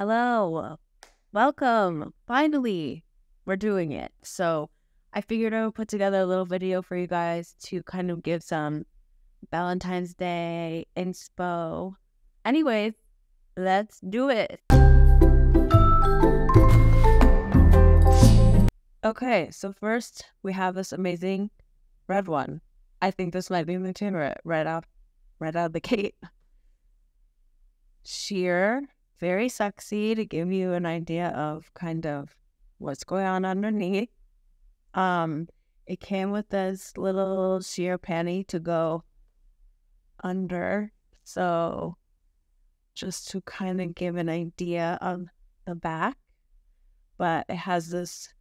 Hello. Welcome. Finally, we're doing it. So, I figured I would put together a little video for you guys to kind of give some Valentine's Day inspo. Anyways, let's do it. Okay, so first we have this amazing red one. I think this might be my favorite right out right out of the gate. Sheer very sexy to give you an idea of kind of what's going on underneath. Um, it came with this little sheer panty to go under. So just to kind of give an idea of the back. But it has this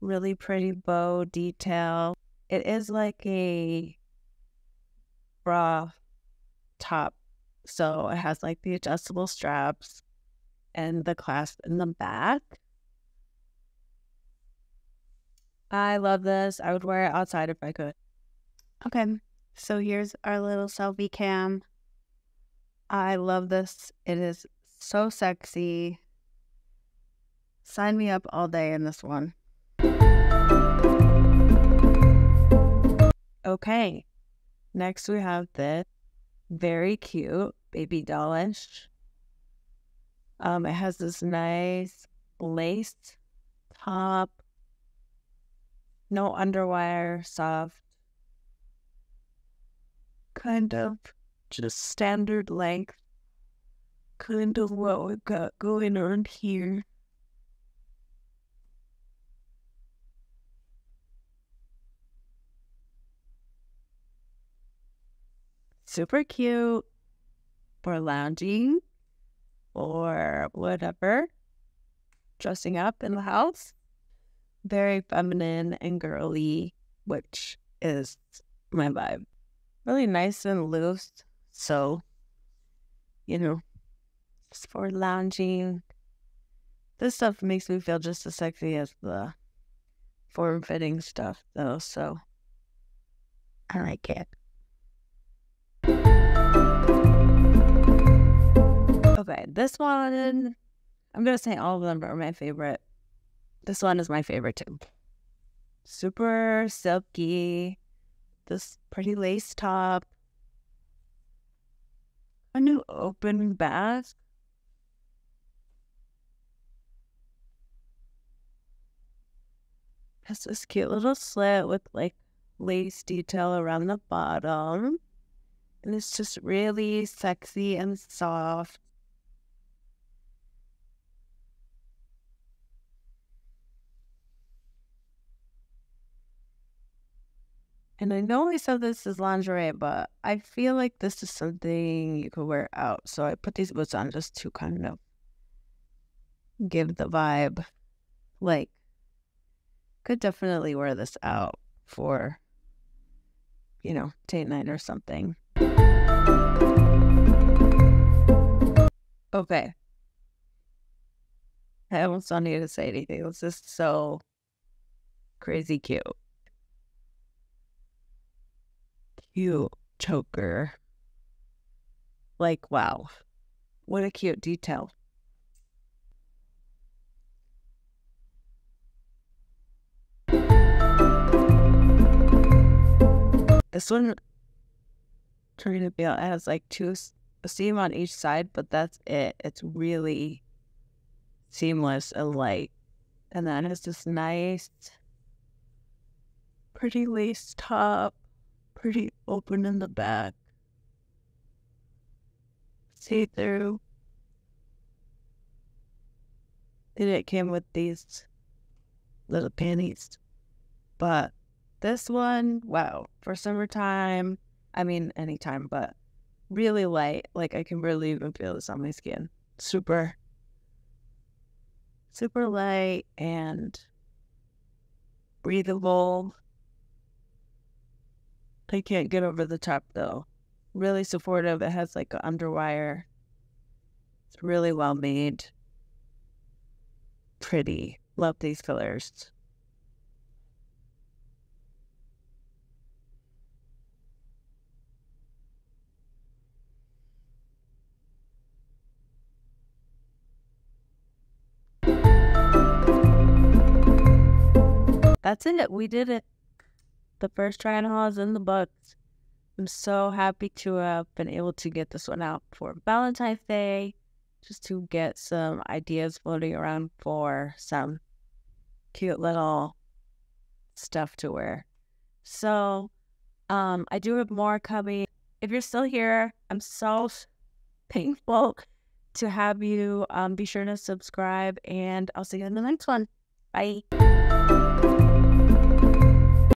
really pretty bow detail. It is like a bra top so it has like the adjustable straps and the clasp in the back. I love this. I would wear it outside if I could. Okay, so here's our little selfie cam. I love this. It is so sexy. Sign me up all day in this one. Okay, next we have this very cute baby dollish. Um, it has this nice lace top, no underwire, soft, kind of just standard length, kind of what we've got going on here. Super cute for lounging or whatever, dressing up in the house. Very feminine and girly, which is my vibe. Really nice and loose. So, you know, just for lounging. This stuff makes me feel just as sexy as the form fitting stuff, though. So, I like it. This one, mm-hmm. I'm gonna say all of them are my favorite. This one is my favorite too. Super silky, this pretty lace top, a new open back. Has this cute little slit with like lace detail around the bottom. And it's just really sexy and soft. And I know I said this is lingerie, but I feel like this is something you could wear out. So I put these boots on just to kind of give the vibe. Like, could definitely wear this out for, you know, date night or something. Okay. I almost don't need to say anything. It's just so crazy cute. Cute choker. Like, wow. What a cute detail. This one trying to be out has like two seam on each side, but that's it. It's really seamless and light. And then it's this nice, pretty lace top pretty open in the back. See through. And it came with these little panties. But this one, wow, for summertime, I mean, anytime, but really light. Like I can really even feel this on my skin. Super, super light and breathable. They can't get over the top though. Really supportive. It has like an underwire. It's really well made. Pretty. Love these colors. That's it. We did it. The first try on haul is in the books. I'm so happy to have been able to get this one out for Valentine's Day, just to get some ideas floating around for some cute little stuff to wear. So, um, I do have more coming. If you're still here, I'm so thankful to have you. Um, be sure to subscribe, and I'll see you in the next one. Bye.